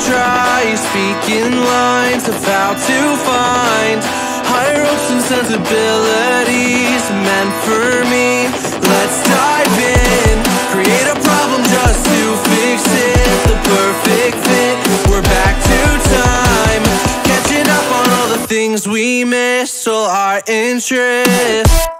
Try Speaking lines of how to find Higher hopes and sensibilities meant for me. Let's dive in Create a problem just to fix it The perfect fit. We're back to time Catching up on all the things we missed All our interests.